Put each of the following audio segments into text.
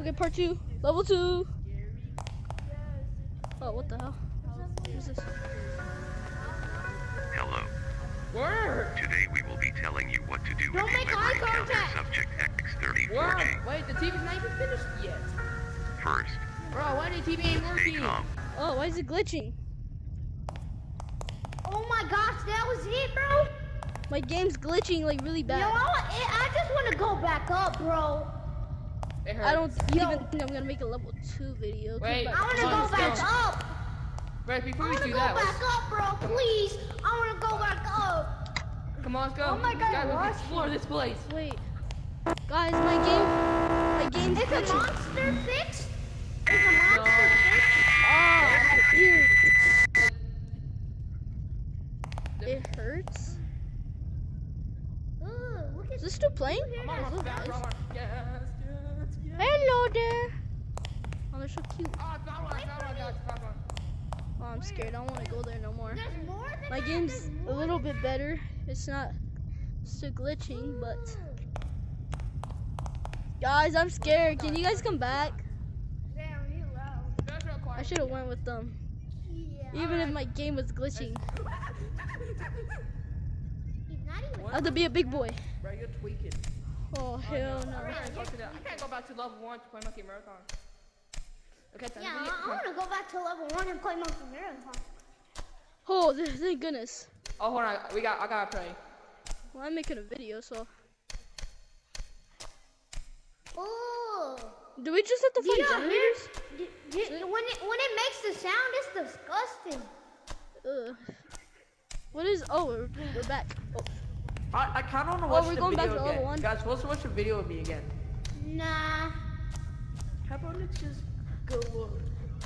Okay, part two. Level two. Oh, what the hell? Who's this? Hello. Word. Today we will be telling you what to do Don't if you make ever eye encounter contact. subject X34G. Word. Wait, the TV's not even finished yet. First, Bro, why the TV ain't working? calm. Oh, why is it glitching? Oh my gosh, that was it, bro. My game's glitching like really You bad. know, I, I just want to go back up, bro. It hurts. I don't even think I'm gonna make a level two video. Wait. I want to Come on, go back let's go. up. Right before we want to do go that, back let's, up, bro. Please. I want to go back up. come on, let's go. Oh my God, Guys, let's Ross. explore this place. Wait, guys, my game, my game's It's a monster fix. It's a monster fix. Ah, ew. It hurts. Ooh, look at Is this still playing? Come on, Hello, let's guys. go. Yes, yes, yes. Hello there. Oh, they're so cute. Oh, I found one, I found one, guys, I found one. Oh, I'm scared. I don't want to go there no more. More My game's There's a little bit better. It's not still glitching, but guys, I'm scared. Can you guys come back? Damn, you loud. That's real quiet. I should have went with them, Yeah. even if my game was glitching. He's not even. I have to be a big boy. Bro, you're tweaking. Oh, oh hell I no. can't go to the- I can't go back to level one to play Monkey Marathon. Okay, Yeah, I, I want to go back to level one and play Monkey Marathon. Oh, thank goodness. Oh, hold on. We got. I gotta pray. Well, I'm making a video, so Ooh. do we just have to Do find you hear? do- do- when it when it makes the sound, it's disgusting. Ugh. What is? Oh, we're, we're back. Oh, I, I kind of want to Oh, watch we're the going back video to level again. one. Guys, let's watch the video of me again. Nah. How about let's just go, uh,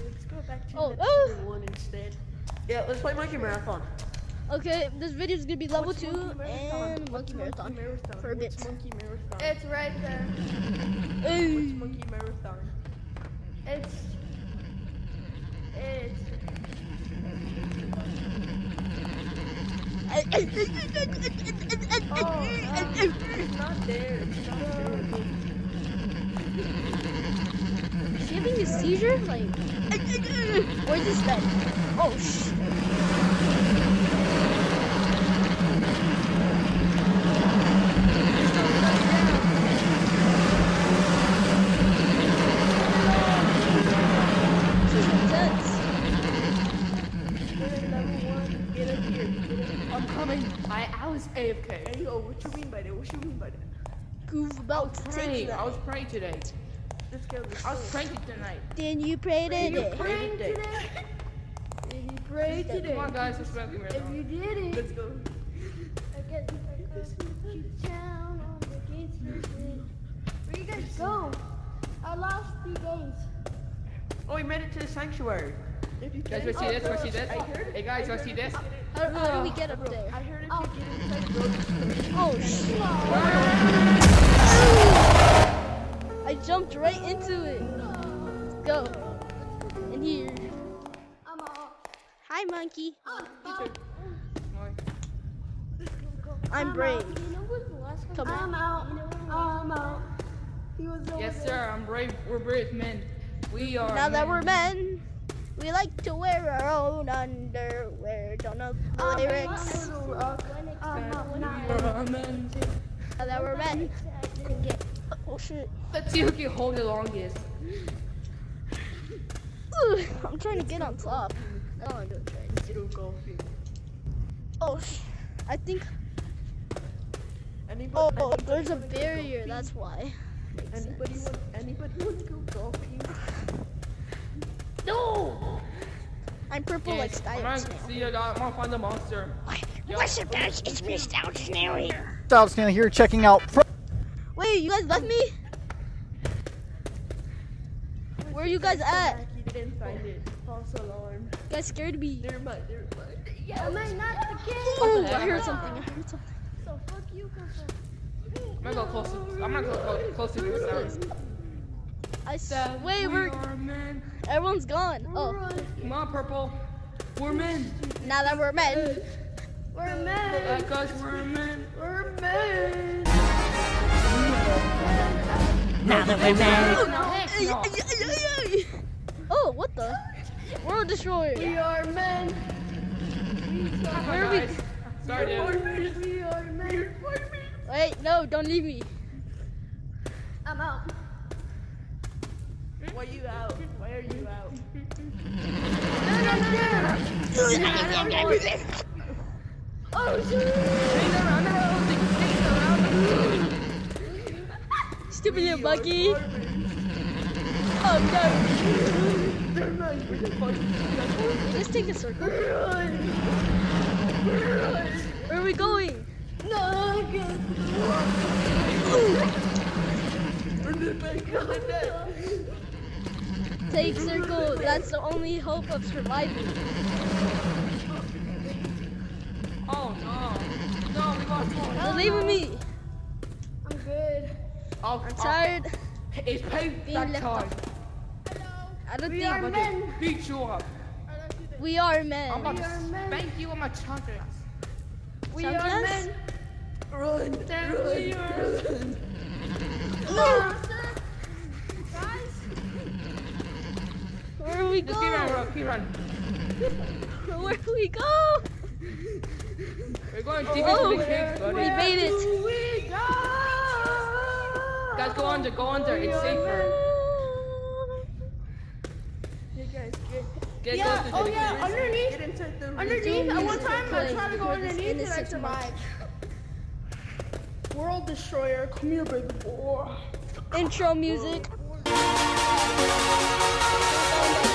let's go back to Oh, level oh. one instead. Yeah, let's play Monkey Marathon. okay. This video is gonna be level What's two Monkey Marathon? and monkey marathon Marathon? for a bit. What's Monkey Marathon? It's right there. Hey. What's Monkey Marathon? It's. It's. It's not there. Is she having a seizure? Like, where's this bed? Oh, sh. This is intense. Get at level one. Get up here. Get up. I'm coming. I I was AFK. Hey, yo, what you mean by that? What you mean by that? Goof about to take Praying. I was praying today. Let's go. Let's I was praying tonight. Then you prayed in You it. prayed today. Did you pray today? Come on, guys. Let's Monkey If Marathon. you did it, Let's go. I guess I could you down on the gates. Where you guys go? I lost the games. Oh, we made it to the sanctuary. If you Guys, can- wanna see this? Wanna see this? I heard it. Hey guys, wanna see this? How, how do we get up there? I heard if Oh. you get inside the road, Oh, sh. I jumped right into it. Let's go. In here. I'm out. Hi, monkey. I'm brave. You know what's the last one? Come on. I'm out. I'm out. He was Yes, sir. I'm brave. We're brave men. We are. Now that we're men, we like to wear our own underwear. Don't know the um, lyrics. We are men. That we're men, we can get. Oh shit. Let's see who can hold the longest. Ooh, I'm trying to get on top. I don't want to do it right. Zero golfing. Oh sh. I think. Anybody, Oh, anybody there's a barrier. That's why. Anybody? Anybody want to go golfing? No. I'm purple like Yes, I'm Skyrim gonna see you. I'm gonna find the monster. What's up, guys? It's me, Stout Snail here. Stout Snail here checking out. Wait, you guys left me? Where are you guys at? You didn't find it. False alarm. You guys scared me. Never mind. Never mind. Am I not the king? Oh, oh I heard something. I heard something. So fuck you, Coco. I'm gonna go close. To, I'm gonna go close, close to you. Who's this? I s- wait, we we're men. everyone's gone. Oh, Come on, purple. We're men. now that we're men. We're men. Like us, we're men. We're men. now that we're married. No, No. Oh, what the? World Destroyer. We are men. Where are we? Sorry, dude. We are men. Wait, no, don't leave me. I'm out. Why are you out? Why are you out? Oh, shoot. Hang around the house. Hang around the Stupid little buggy. Oh no. Let's take a circle. Where are we going? No, I can't. Take circle. That's the only hope of surviving. Oh no. No, we lost one. Don't leave with me. I'm good. Oh, I'm oh. tired. It's Being payback left time. I don't think We are think men. Beat you up. we are men. I'm men. about to We are men. spank you with my chanclas. We are men. Run, run, run. No, sir. Guys. Where do we Just keep running, bro. Keep running. Where do we go? We're going deep Oh, into the caves, buddy. we made it. We go. Guys, go under. Go under. It's safer. Hey guys, get, Get Yeah, closer to oh the yeah, caves. underneath. get inside the Underneath, at one time I playing tried to go for this underneath and I survived. World Destroyer. Come here, baby boy. Intro music. Oh,